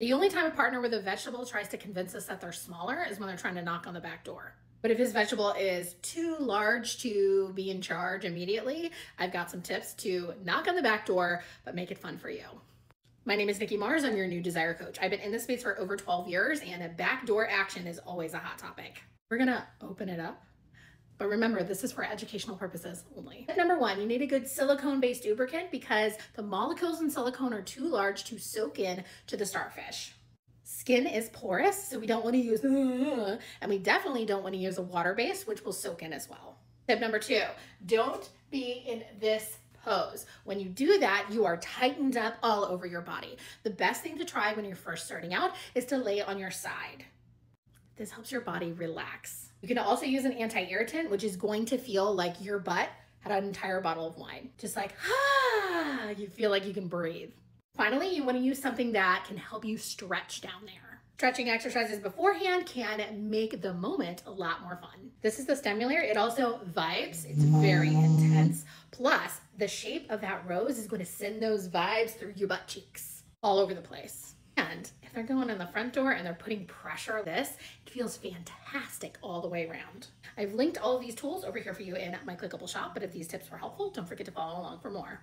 The only time a partner with a vegetable tries to convince us that they're smaller is when they're trying to knock on the back door. But if his vegetable is too large to be in charge immediately, I've got some tips to knock on the back door, but make it fun for you. My name is Nikki Mars. I'm your new desire coach. I've been in this space for over 12 years, and a backdoor action is always a hot topic. We're gonna open it up. But remember, this is for educational purposes only. Tip number one, you need a good silicone based lubricant because the molecules in silicone are too large to soak in to the starfish. Skin is porous, so we don't want to use, uh, and we definitely don't want to use a water base, which will soak in as well. Tip number two, don't be in this pose. When you do that, you are tightened up all over your body. The best thing to try when you're first starting out is to lay on your side. This helps your body relax. You can also use an anti-irritant, which is going to feel like your butt had an entire bottle of wine. Just like, ah, you feel like you can breathe. Finally, you want to use something that can help you stretch down there. Stretching exercises beforehand can make the moment a lot more fun. This is the stimulator. It also vibes. It's very intense. Plus, the shape of that rose is going to send those vibes through your butt cheeks all over the place. And if they're going in the front door and they're putting pressure on this, it feels fantastic all the way around. I've linked all of these tools over here for you in my clickable shop, but if these tips were helpful, don't forget to follow along for more.